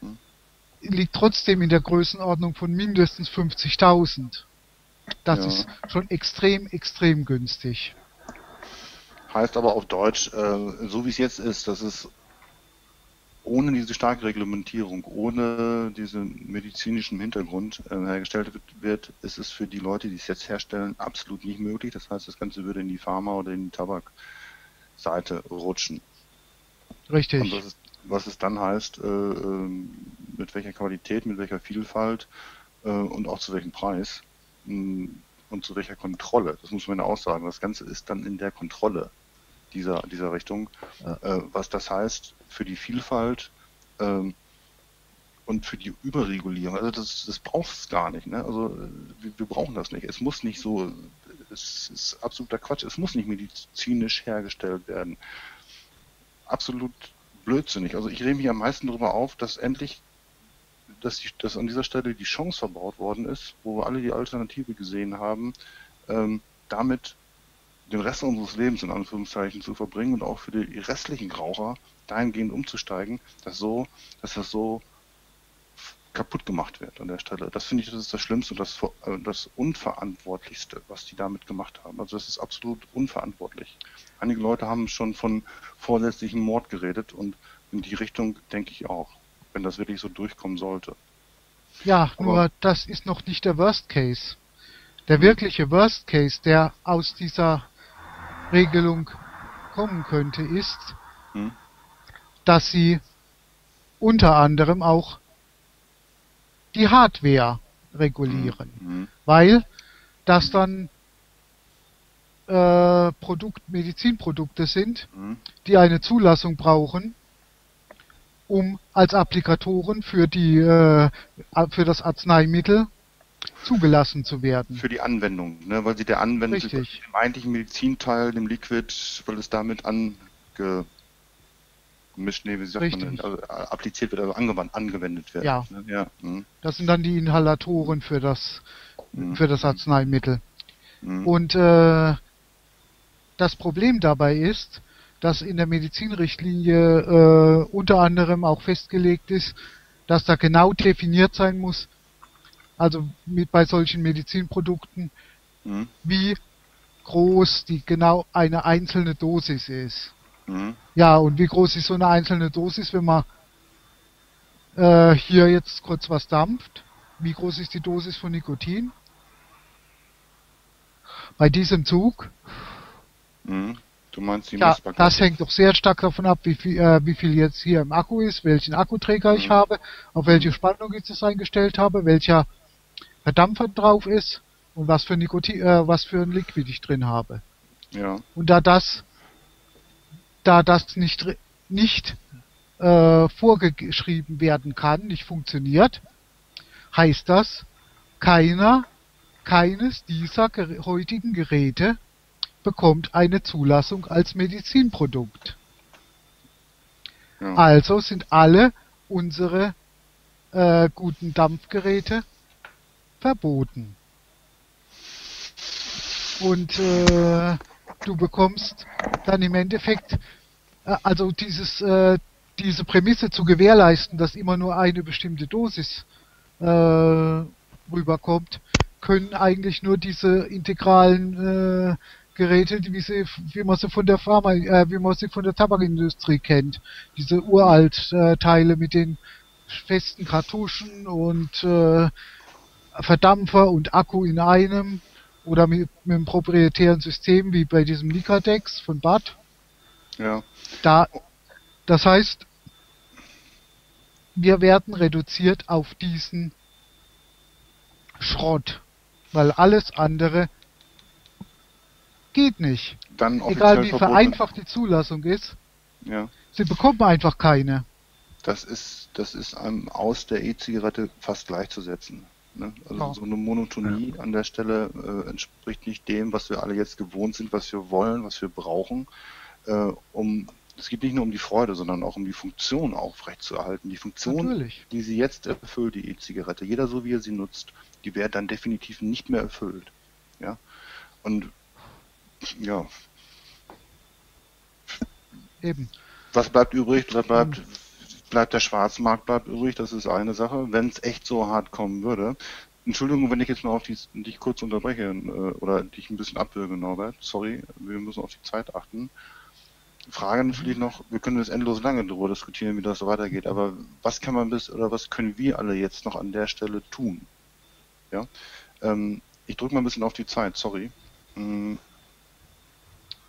Hm. liegt trotzdem in der Größenordnung von mindestens 50.000. Das Ja. ist schon extrem, extrem günstig. Heißt aber auf Deutsch, äh, so wie es jetzt ist, dass es ohne diese starke Reglementierung, ohne diesen medizinischen Hintergrund äh, hergestellt wird- ist es für die Leute, die es jetzt herstellen, absolut nicht möglich. Das heißt, das Ganze würde in die Pharma- oder in die Tabakseite rutschen. Und Richtig. was es, was es dann heißt, äh, ähm, mit welcher Qualität, mit welcher Vielfalt äh, und auch zu welchem Preis und zu welcher Kontrolle, das muss man ja auch sagen. Das Ganze ist dann in der Kontrolle dieser, dieser Richtung. Äh, was das heißt für die Vielfalt ähm, und für die Überregulierung. Also das, das braucht es gar nicht. Ne? Also äh, wir, wir brauchen das nicht. Es muss nicht so, es ist absoluter Quatsch. Es muss nicht medizinisch hergestellt werden absolut blödsinnig. Also ich rede mich am meisten darüber auf, dass endlich, dass, die, dass an dieser Stelle die Chance verbaut worden ist, wo wir alle die Alternative gesehen haben, ähm, damit den Rest unseres Lebens in Anführungszeichen zu verbringen und auch für die restlichen Raucher dahingehend umzusteigen, dass so, dass das so kaputt gemacht wird an der Stelle. Das finde ich, das ist das Schlimmste und das, äh, das Unverantwortlichste, was die damit gemacht haben. Also das ist absolut unverantwortlich. Einige Leute haben schon von vorsätzlichem Mord geredet und in die Richtung denke ich auch, wenn das wirklich so durchkommen sollte. Ja, Aber- nur das ist noch nicht der Worst Case. Der wirkliche Worst Case, der aus dieser Regelung kommen könnte, ist, Hm? dass sie unter anderem auch die Hardware regulieren, Mhm. weil das dann äh, Produkt, Medizinprodukte sind, Mhm. die eine Zulassung brauchen, um als Applikatoren für die äh, für das Arzneimittel zugelassen zu werden. Für die Anwendung, ne, weil sie der Anwendung Richtig. im eigentlichen Medizinteil, dem Liquid, weil es damit angemischt, nee, wie sagt man Richtig. denn, also äh, appliziert wird, also angewandt, angewendet wird. Ja. Ne? ja. Mhm. Das sind dann die Inhalatoren für das Mhm. für das Arzneimittel. Mhm. Und äh, das Problem dabei ist, dass in der Medizinrichtlinie äh, unter anderem auch festgelegt ist, dass da genau definiert sein muss, also mit bei solchen Medizinprodukten, Mhm. wie groß die genau eine einzelne Dosis ist. Mhm. Ja, und wie groß ist so eine einzelne Dosis, wenn man äh, hier jetzt kurz was dampft? Wie groß ist die Dosis von Nikotin? Bei diesem Zug, Mhm. Du meinst die ja, Messbarkeit? das hängt doch sehr stark davon ab, wie viel, äh, wie viel jetzt hier im Akku ist, welchen Akkuträger ich Mhm. habe, auf welche Spannung ich das eingestellt habe, welcher Verdampfer drauf ist und was für Nikotin, äh, was für ein Liquid ich drin habe. Ja. Und da das, da das nicht, nicht äh, vorgeschrieben werden kann, nicht funktioniert, heißt das, keiner, keines dieser heutigen Geräte bekommt eine Zulassung als Medizinprodukt. ja. Also sind alle unsere äh, guten Dampfgeräte verboten. Und äh, du bekommst dann im Endeffekt, äh, also dieses, äh, diese Prämisse zu gewährleisten, dass immer nur eine bestimmte Dosis äh, rüberkommt, können eigentlich nur diese integralen äh, Geräte, wie, sie, wie man sie von der Pharma, äh, wie man sie von der Tabakindustrie kennt. Diese uralt äh, Teile mit den festen Kartuschen und äh, Verdampfer und Akku in einem oder mit, mit einem proprietären System wie bei diesem Nicadex von Bad. Ja. Da, das heißt, wir werden reduziert auf diesen Schrott, weil alles andere geht nicht. Dann Egal wie verboten. vereinfacht die Zulassung ist, Ja. sie bekommen einfach keine. Das ist, das ist einem aus der E-Zigarette fast gleichzusetzen. Ne? Also Ja. so eine Monotonie an der Stelle äh, entspricht nicht dem, was wir alle jetzt gewohnt sind, was wir wollen, was wir brauchen, äh, um es geht nicht nur um die Freude, sondern auch um die Funktion aufrechtzuerhalten. Die Funktion, Natürlich. die sie jetzt erfüllt, die E-Zigarette, jeder so wie er sie nutzt, die wird dann definitiv nicht mehr erfüllt. Ja. Und ja, Eben. was bleibt übrig? Bleibt, bleibt, bleibt der Schwarzmarkt bleibt übrig, das ist eine Sache. Wenn es echt so hart kommen würde. Entschuldigung, wenn ich jetzt noch auf die, dich kurz unterbreche äh, oder dich ein bisschen abwürge, Norbert. Sorry, wir müssen auf die Zeit achten. Frage natürlich noch, wir können jetzt endlos lange darüber diskutieren, wie das so weitergeht, aber was kann man bis oder was können wir alle jetzt noch an der Stelle tun? Ja, ähm, ich drücke mal ein bisschen auf die Zeit, sorry. Mm,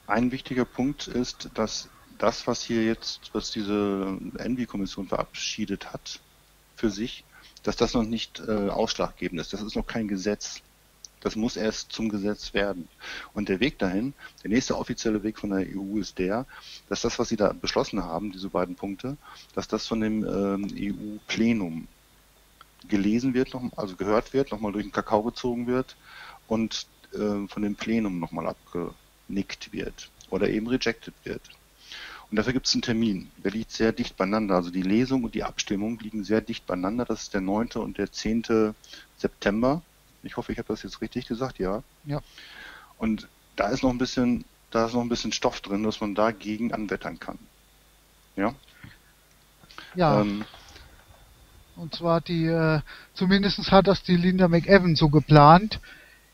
Ein wichtiger Punkt ist, dass das, was hier jetzt, was diese Envy-Kommission verabschiedet hat für sich, dass das noch nicht äh, ausschlaggebend ist. Das ist noch kein Gesetz. Das muss erst zum Gesetz werden. Und der Weg dahin, der nächste offizielle Weg von der EU ist der, dass das, was sie da beschlossen haben, diese beiden Punkte, dass das von dem ähm, EU-Plenum gelesen wird, noch, also gehört wird, nochmal durch den Kakao gezogen wird und äh, von dem Plenum nochmal abgenickt wird oder eben rejected wird. Und dafür gibt es einen Termin. Der liegt sehr dicht beieinander. Also die Lesung und die Abstimmung liegen sehr dicht beieinander. Das ist der 9. und der 10. September. Ich hoffe, ich habe das jetzt richtig gesagt, ja. Ja. Und da ist noch ein bisschen, da ist noch ein bisschen Stoff drin, dass man dagegen anwettern kann. Ja. Ja, Ähm, und zwar die, äh, zumindest hat das die Linda McEwan so geplant.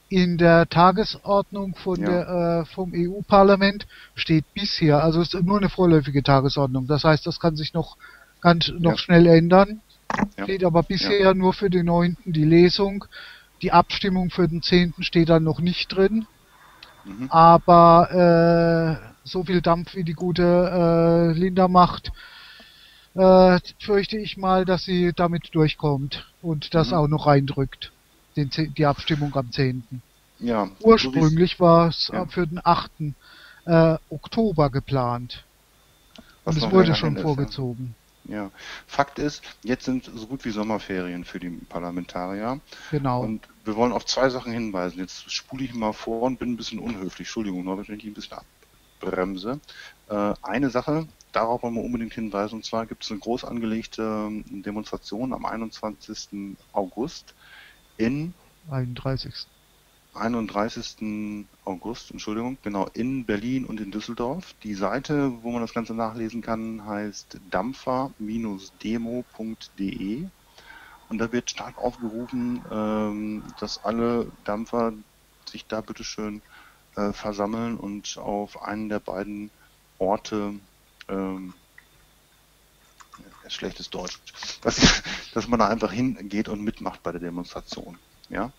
In der Tagesordnung von Ja. der, äh, vom EU-Parlament steht bisher, also es ist nur eine vorläufige Tagesordnung. Das heißt, das kann sich noch ganz noch Ja. schnell ändern. Ja. Steht aber bisher nur für den 9. die Lesung. Die Abstimmung für den 10. steht dann noch nicht drin. mhm. Aber äh, so viel Dampf wie die gute äh, Linda macht, äh, fürchte ich mal, dass sie damit durchkommt und das Mhm. auch noch reindrückt. Den, die Abstimmung am 10. ja. so Ursprünglich war es Ja. für den 8. Äh, Oktober geplant. was Und es wurde schon ist, ja. vorgezogen. Ja, Fakt ist, jetzt sind so gut wie Sommerferien für die Parlamentarier. Genau. Und wir wollen auf zwei Sachen hinweisen. Jetzt spule ich mal vor und bin ein bisschen unhöflich. Entschuldigung, Norbert, wenn ich ein bisschen abbremse. Äh, eine Sache, darauf wollen wir unbedingt hinweisen. Und zwar gibt es eine groß angelegte ähm, Demonstration am 21. August in 31. 31. August, Entschuldigung, genau, in Berlin und in Düsseldorf. Die Seite, wo man das Ganze nachlesen kann, heißt dampfer-demo.de und da wird stark aufgerufen, ähm, dass alle Dampfer sich da bitteschön äh, versammeln und auf einen der beiden Orte ähm, schlechtes Deutsch, dass, dass man da einfach hingeht und mitmacht bei der Demonstration. Ja,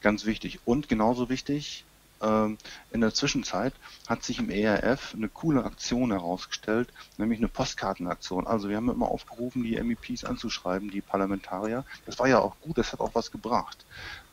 ganz wichtig. Und genauso wichtig, ähm, in der Zwischenzeit hat sich im ERF eine coole Aktion herausgestellt, nämlich eine Postkartenaktion. Also wir haben immer aufgerufen, die MEPs anzuschreiben, die Parlamentarier. Das war ja auch gut, das hat auch was gebracht.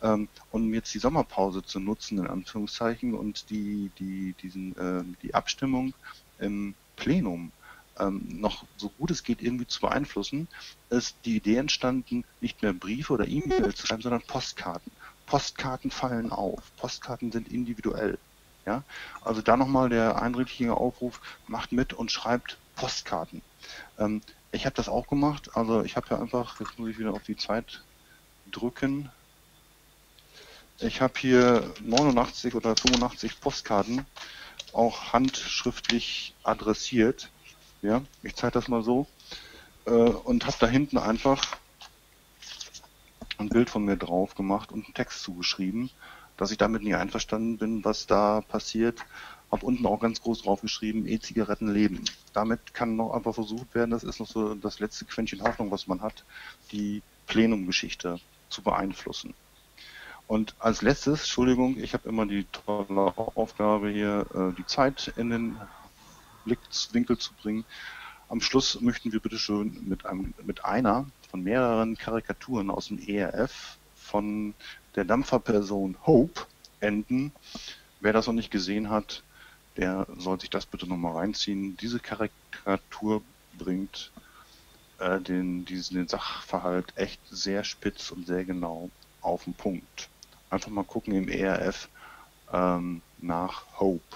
Ähm, um jetzt die Sommerpause zu nutzen, in Anführungszeichen, und die, die, diesen, äh, die Abstimmung im Plenum ähm, noch so gut es geht irgendwie zu beeinflussen, ist die Idee entstanden, nicht mehr Briefe oder E-Mails zu schreiben, sondern Postkarten. Postkarten fallen auf. Postkarten sind individuell. Ja, also da nochmal der eindringliche Aufruf: Macht mit und schreibt Postkarten. Ähm, ich habe das auch gemacht. Also ich habe ja einfach, jetzt muss ich wieder auf die Zeit drücken. Ich habe hier 89 oder 85 Postkarten auch handschriftlich adressiert. Ja, ich zeige das mal so äh, und habe da hinten einfach ein Bild von mir drauf gemacht und einen Text zugeschrieben, dass ich damit nie einverstanden bin, was da passiert. Hab unten auch ganz groß drauf geschrieben, E-Zigaretten leben. Damit kann noch einfach versucht werden, das ist noch so das letzte Quäntchen Hoffnung, was man hat, die Plenumgeschichte zu beeinflussen. Und als letztes, Entschuldigung, ich habe immer die tolle Aufgabe hier, äh, die Zeit in den Blickwinkel zu bringen. Am Schluss möchten wir bitte schön mit, einem, mit einer von mehreren Karikaturen aus dem ERF von der Dampferperson Hope enden. Wer das noch nicht gesehen hat, der soll sich das bitte nochmal reinziehen. Diese Karikatur bringt äh, den, diesen, den Sachverhalt echt sehr spitz und sehr genau auf den Punkt. Einfach mal gucken im ERF ähm, nach Hope.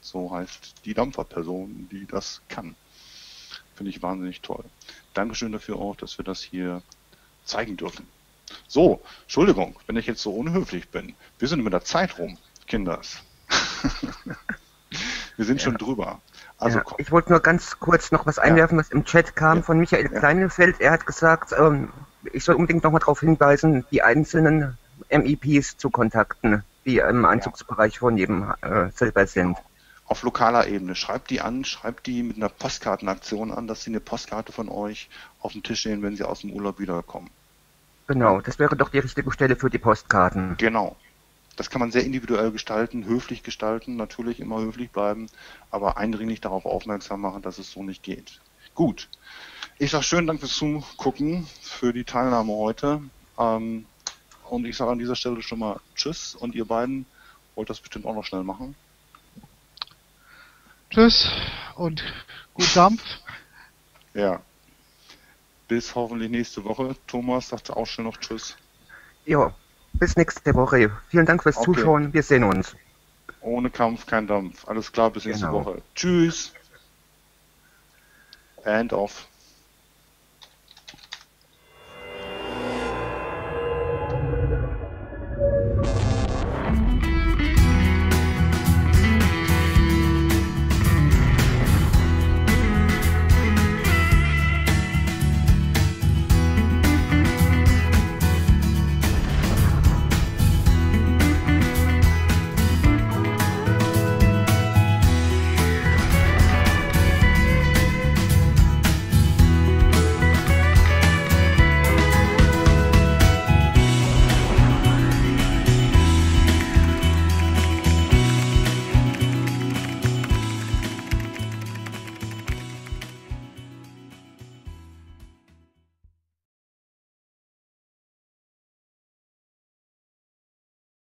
So heißt die Dampferperson, die das kann. Finde ich wahnsinnig toll. Dankeschön dafür auch, dass wir das hier zeigen dürfen. So, Entschuldigung, wenn ich jetzt so unhöflich bin. Wir sind mit der Zeit rum, Kinders. wir sind ja. schon drüber. Also ja, ich wollte nur ganz kurz noch was einwerfen, ja. was im Chat kam von Michael Kleinefeld. Er hat gesagt, ähm, ich soll unbedingt nochmal darauf hinweisen, die einzelnen MEPs zu kontakten, die im Einzugsbereich von jedem äh, selber sind. Auf lokaler Ebene. Schreibt die an, schreibt die mit einer Postkartenaktion an, dass sie eine Postkarte von euch auf den Tisch sehen, wenn sie aus dem Urlaub wiederkommen. Genau, das wäre doch die richtige Stelle für die Postkarten. Genau. Das kann man sehr individuell gestalten, höflich gestalten, natürlich immer höflich bleiben, aber eindringlich darauf aufmerksam machen, dass es so nicht geht. Gut. Ich sage schönen Dank fürs Zugucken, für die Teilnahme heute. Ähm, und ich sage an dieser Stelle schon mal Tschüss und ihr beiden wollt das bestimmt auch noch schnell machen. Tschüss und gut Dampf. Ja. Bis hoffentlich nächste Woche. Thomas sagt auch schon noch Tschüss. Ja, bis nächste Woche. Vielen Dank fürs okay. Zuschauen. Wir sehen uns. Ohne Kampf kein Dampf. Alles klar, bis nächste genau. Woche. Tschüss. And off.